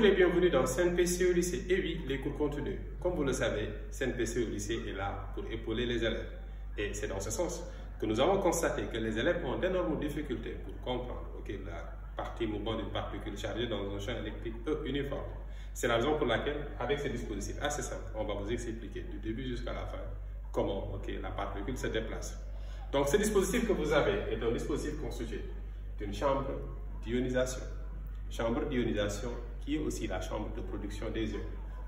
Bonjour et bienvenue dans CNPC au lycée. Et oui, les cours continus. Comme vous le savez, CNPC au lycée est là pour épauler les élèves. Et c'est dans ce sens que nous avons constaté que les élèves ont d'énormes difficultés pour comprendre la partie mouvement d'une particule chargée dans un champ électrique E uniforme. C'est la raison pour laquelle, avec ce dispositif assez simple, on va vous expliquer du début jusqu'à la fin comment la particule se déplace. Donc ce dispositif que vous avez est un dispositif constitué d'une chambre d'ionisation. Chambre d'ionisation qui est aussi la chambre de production des ions.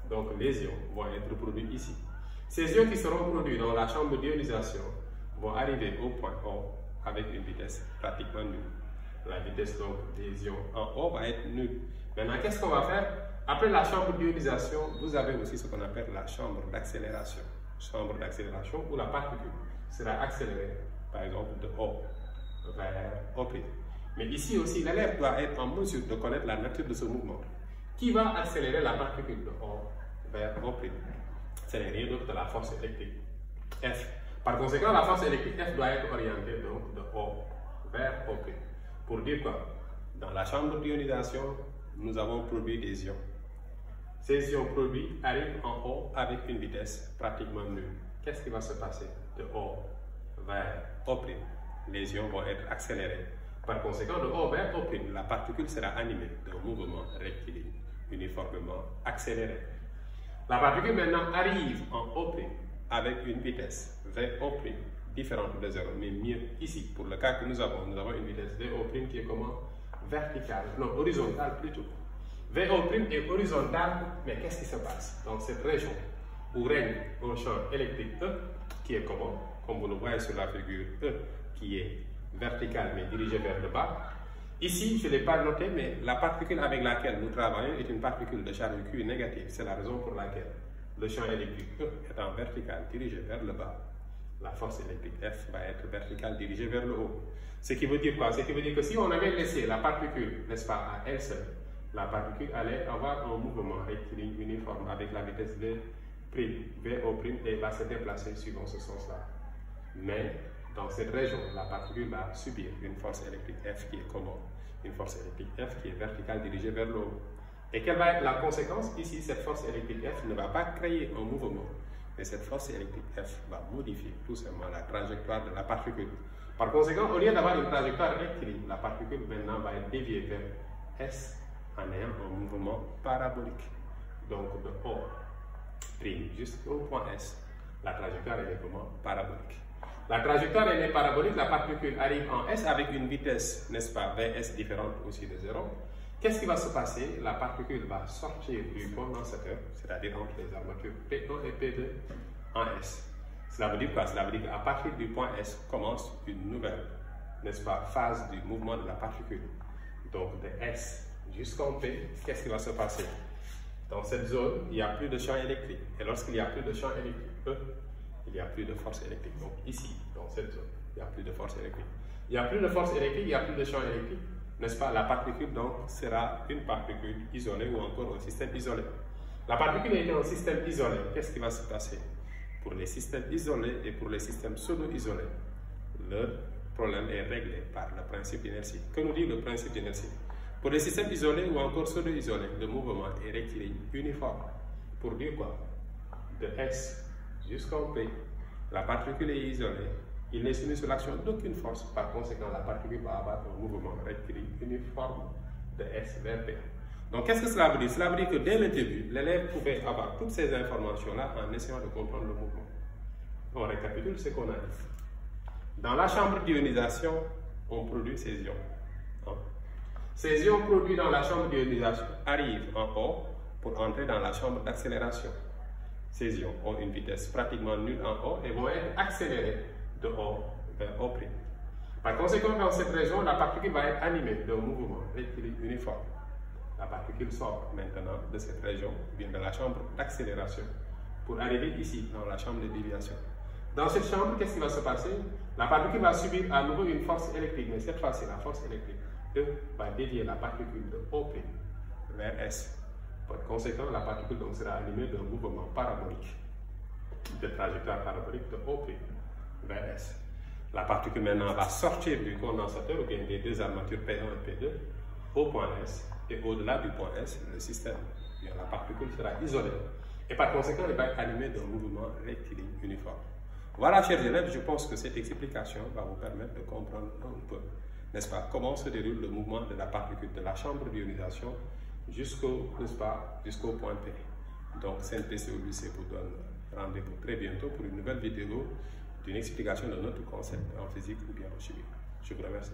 Donc les ions vont être produits ici. Ces ions qui seront produits dans la chambre d'ionisation vont arriver au point O avec une vitesse pratiquement nulle. La vitesse donc des ions en O va être nulle. Maintenant, qu'est-ce qu'on va faire? Après la chambre d'ionisation, vous avez aussi ce qu'on appelle la chambre d'accélération. Chambre d'accélération où la particule sera accélérée, par exemple, de O vers O'. Mais ici aussi, l'élève doit être en mesure de connaître la nature de ce mouvement qui va accélérer la particule de O vers O'. Ce n'est rien d'autre que la force électrique F. Par conséquent, la force électrique F doit être orientée donc de O vers O'. Pour dire quoi? Dans la chambre d'ionisation, nous avons produit des ions. Ces ions produits arrivent en O avec une vitesse pratiquement nulle. Qu'est-ce qui va se passer? De O vers O'? Les ions vont être accélérés par conséquent, de O vers O', la particule sera animée d'un mouvement rectiligne, uniformément accéléré. La particule maintenant arrive en O' avec une vitesse VO' différente de 0, mais mieux ici. Pour le cas que nous avons, nous avons une vitesse VO' qui est comment? Verticale, non, horizontale plutôt. VO' est horizontale, mais qu'est-ce qui se passe? Dans cette région où règne un champ électrique E, qui est comment? Comme vous le voyez sur la figure E, qui est verticale mais dirigée vers le bas. Ici, je ne l'ai pas noté, mais la particule avec laquelle nous travaillons est une particule de charge Q négative. C'est la raison pour laquelle le champ électrique E étant vertical dirigé vers le bas, la force électrique F va être verticale dirigée vers le haut. Ce qui veut dire quoi? Ce qui veut dire que si on avait laissé la particule, n'est-ce pas, à elle seule, la particule allait avoir un mouvement rectiligne uniforme avec la vitesse V', VO' et va se déplacer suivant ce sens-là. Mais dans cette région, la particule va subir une force électrique F qui est comment Une force électrique F qui est verticale dirigée vers le haut. Et quelle va être la conséquence? Ici, cette force électrique F ne va pas créer un mouvement, mais cette force électrique F va modifier tout simplement la trajectoire de la particule. Par conséquent, au lieu d'avoir une trajectoire rectiligne, la particule maintenant va être déviée vers S en ayant un mouvement parabolique. Donc de O' jusqu'au point S, la trajectoire est comment Parabolique. La trajectoire est parabolique, la particule arrive en S avec une vitesse, n'est-ce pas, Vs différente aussi de 0. Qu'est-ce qui va se passer? La particule va sortir du condensateur, c'est-à-dire entre les armatures P1 et P2 en S. Cela veut dire quoi? Cela veut dire qu'à partir du point S commence une nouvelle, n'est-ce pas, phase du mouvement de la particule. Donc de S jusqu'en P, qu'est-ce qui va se passer? Dans cette zone, il n'y a plus de champ électrique. Et lorsqu'il n'y a plus de champ électrique, E il n'y a plus de force électrique. Donc ici, dans cette zone, il n'y a plus de force électrique. Il n'y a plus de force électrique, il n'y a plus de champ électrique, n'est-ce pas? La particule donc sera une particule isolée ou encore un système isolé. La particule est un système isolé. Qu'est-ce qui va se passer? Pour les systèmes isolés et pour les systèmes pseudo-isolés, le problème est réglé par le principe d'inertie. Que nous dit le principe d'inertie? Pour les systèmes isolés ou encore pseudo-isolés, le mouvement est rectiligne uniforme. Pour dire quoi? De S jusqu'en P, la particule est isolée, il n'est soumis sous l'action d'aucune force, par conséquent la particule va avoir un mouvement rectiligne uniforme de S vers P. Donc qu'est-ce que cela veut dire? Cela veut dire que dès le début, l'élève pouvait avoir toutes ces informations-là en essayant de comprendre le mouvement. On récapitule ce qu'on a dit. Dans la chambre d'ionisation, on produit ces ions. Hein? Ces ions produits dans la chambre d'ionisation arrivent en haut pour entrer dans la chambre d'accélération ces ions ont une vitesse pratiquement nulle en O et vont être accélérés de O vers O'. Par conséquent, dans cette région, la particule va être animée d'un mouvement uniforme. La particule sort maintenant de cette région, vient de la chambre d'accélération, pour arriver ici, dans la chambre de déviation. Dans cette chambre, qu'est-ce qui va se passer? La particule va subir à nouveau une force électrique, mais cette fois-ci, la force électrique E va dévier la particule de O' vers S. Par conséquent, la particule donc sera animée d'un mouvement parabolique, de trajectoire parabolique de OP vers S. La particule maintenant va sortir du condensateur ou bien des deux armatures P1 et P2 au point S et au-delà du point S, le système, la particule sera isolée et par conséquent, il va être animé d'un mouvement rectiligne uniforme. Voilà, chers élèves, je pense que cette explication va vous permettre de comprendre un peu, n'est-ce pas, comment se déroule le mouvement de la particule de la chambre d'ionisation jusqu'au, jusqu'au point P. Donc, CNPC au lycée vous donne rendez-vous très bientôt pour une nouvelle vidéo d'une explication de notre concept en physique ou bien en chimie. Je vous remercie.